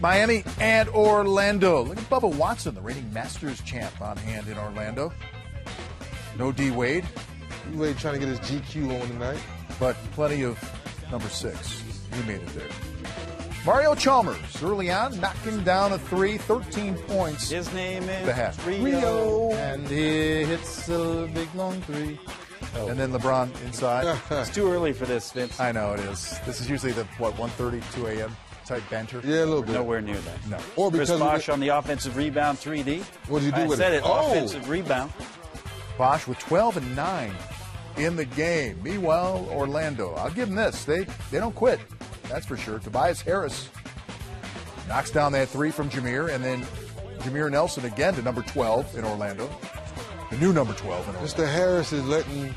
Miami and Orlando. Look at Bubba Watson, the reigning Masters champ, on hand in Orlando. No D Wade, D Wade trying to get his GQ on tonight. but plenty of number six. He made it there. Mario Chalmers, early on, knocking down a three, 13 points. His name is The hat. Rio. And he hits a big long three. Oh. And then LeBron inside. It's too early for this, Vince. I know it is. This is usually the, what, 1.30, 2 a.m. type banter? Yeah, a little bit. Nowhere near that. No. Or because of Bosh on the offensive rebound 3D. What did you do I with said it? it. Oh. Offensive rebound. Bosh with 12 and 9 in the game. Meanwhile, Orlando, I'll give them this. They they don't quit. That's for sure. Tobias Harris knocks down that three from Jameer, and then Jameer Nelson again to number 12 in Orlando. The new number 12 in Orlando. Mr. Harris is letting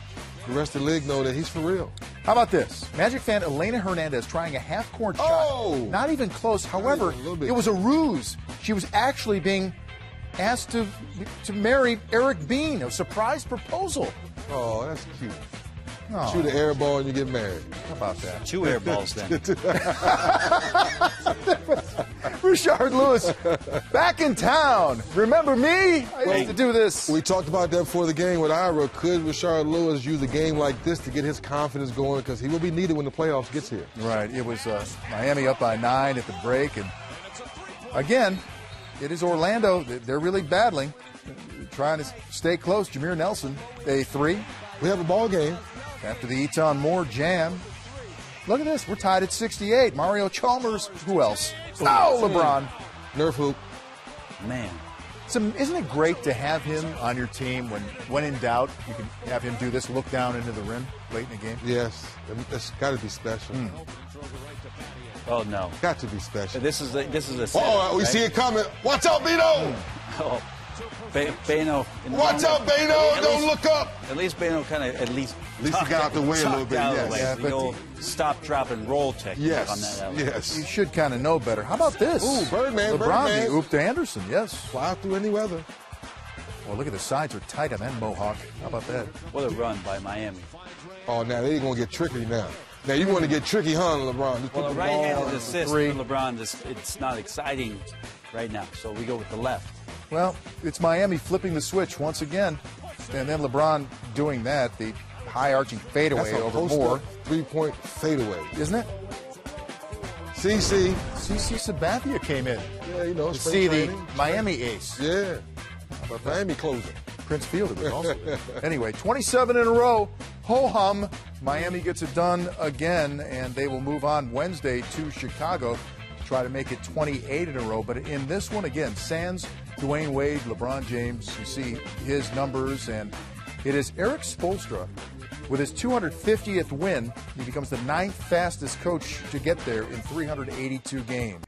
the rest of the league know that he's for real. How about this? Magic fan Elena Hernandez trying a half court Oh! shot. Not even close. However, even a little bit. it was a ruse. She was actually being asked to to marry Eric Bean, a surprise proposal. Oh, that's cute. Oh, Shoot an air ball and you get married. how about that? Two air balls then. Rashard Lewis back in town. Remember me? I used to do this. We talked about that before the game with Ira. Could Rashard Lewis use a game like this to get his confidence going? Because he will be needed when the playoffs gets here. Right. It was uh, Miami up by nine at the break, and again, it is Orlando. They- They're really battling, trying to stay close. Jameer Nelson, a three We have a ball game. after the E'Twaun Moore jam. Look at this. We're tied at 68. Mario Chalmers. Who else? Oh, LeBron. Nerf hoop. Man. So isn't it great to have him on your team when, when in doubt, you can have him do this, look down into the rim late in the game? Yes, it's got to be special. Hmm. Oh no. Got to be special. This is a, this is a. setup, Oh, we right? see it coming. Watch out, Beno! Oh, Be- Beno. in Watch moment. out, Beno! At Don't least- look up. At least Beno kind of at least. At least he got out the way a little bit, of yes. the way. Yeah, the but old stop, drop, and roll technique Yes, on that. element. yes. You should kind of know better. How about this? Ooh, Birdman, LeBron, Birdman. the oop to Anderson, yes. Fly through any weather. Well, look at the sides are tight on that Mohawk. How about that? What a run by Miami. Oh, now they gonna get tricky now. Now you want to get tricky, huh, LeBron? Just Well, put a the right-handed ball- assist three. for LeBron, just, it's not exciting right now. So we go with the left. Well, it's Miami flipping the switch once again. And then LeBron doing that, the high arching fadeaway That's a over Moore, three-point fadeaway. isn't it? CC. CC Sabathia came in. Yeah, you know, see the. Miami ace. Yeah. Miami closing. Prince Fielder was also there. Anyway, 27 in a row. Ho hum. Miami gets it done again, and they will move on Wednesday to Chicago try to make it 28 in a row. But in this one, again, Sands, Dwyane Wade, LeBron James, you see his numbers, and it is Erik Spoelstra with his 250th win. He becomes the ninth fastest coach to get there in 382 games.